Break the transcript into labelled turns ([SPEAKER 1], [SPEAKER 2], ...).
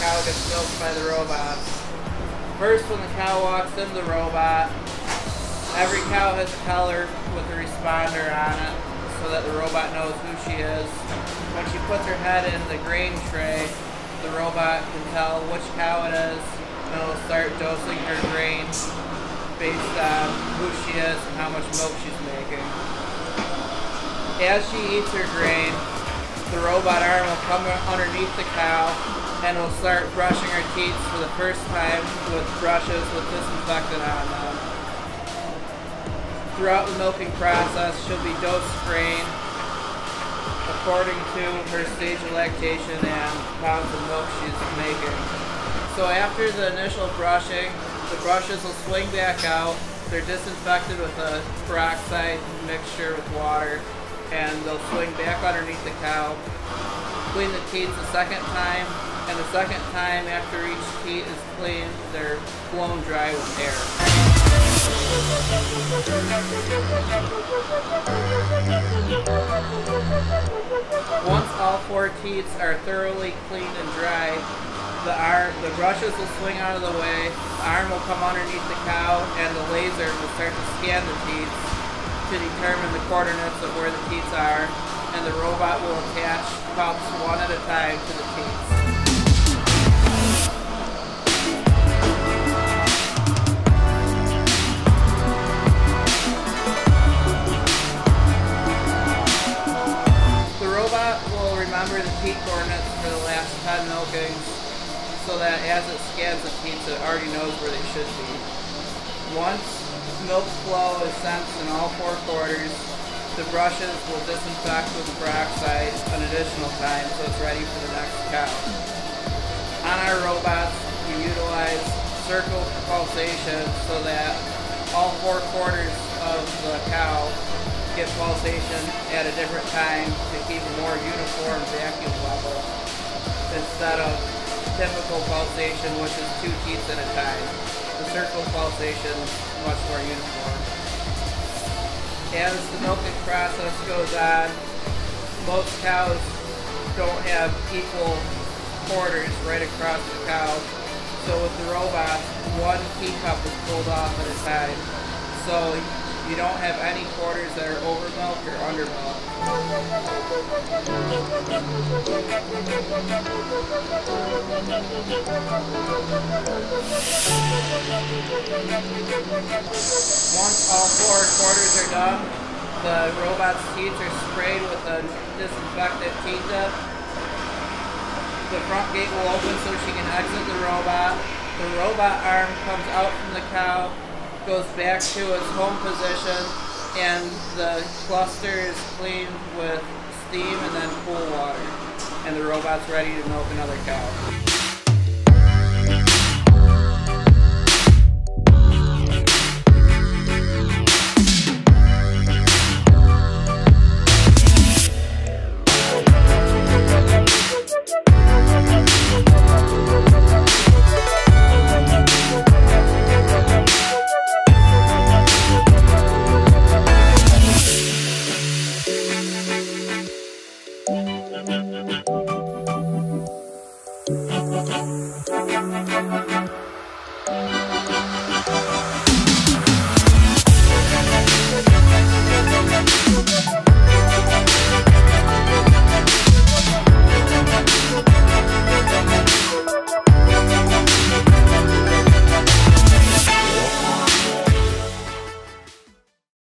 [SPEAKER 1] cow gets milked by the robot. First, when the cow walks in the robot, every cow has a collar with a responder on it so that the robot knows who she is. When she puts her head in the grain tray, the robot can tell which cow it is and it'll start dosing her grain based on who she is and how much milk she's making. As she eats her grain, the robot arm will come underneath the cow and will start brushing her teats for the first time with brushes with disinfectant on them. Throughout the milking process, she'll be dose grain according to her stage of lactation and pounds of milk she's making. So after the initial brushing, the brushes will swing back out. They're disinfected with a peroxide mixture with water and they'll swing back underneath the cow. Clean the teats a second time and the second time after each teat is cleaned, they're blown dry with air. Once all four teats are thoroughly cleaned and dry, the arm, the brushes will swing out of the way, the arm will come underneath the cow, and the laser will start to scan the teats to determine the coordinates of where the teats are, and the robot will attach pups one at a time to the teats. The robot will remember the teat coordinates for the last 10 milkings so that as it scans the teats, it already knows where they should be. Once milk flow is sensed in all four quarters, the brushes will disinfect with peroxide an additional time so it's ready for the next cow. On our robots, we utilize circle pulsation so that all four quarters of the cow get pulsation at a different time to keep a more uniform vacuum level instead of typical pulsation, which is two teats at a time. Circle pulsation is much more uniform. As the milking process goes on, most cows don't have equal quarters right across the cow. So with the robot, one teat cup is pulled off at a time. So you don't have any quarters that are over milk or under milk. Once all four quarters are done, the robot's teats are sprayed with a disinfectant teat dip. The front gate will open so she can exit the robot. The robot arm comes out from the cow goes back to its home position and the cluster is cleaned with steam and then cool water. And the robot's ready to milk another cow.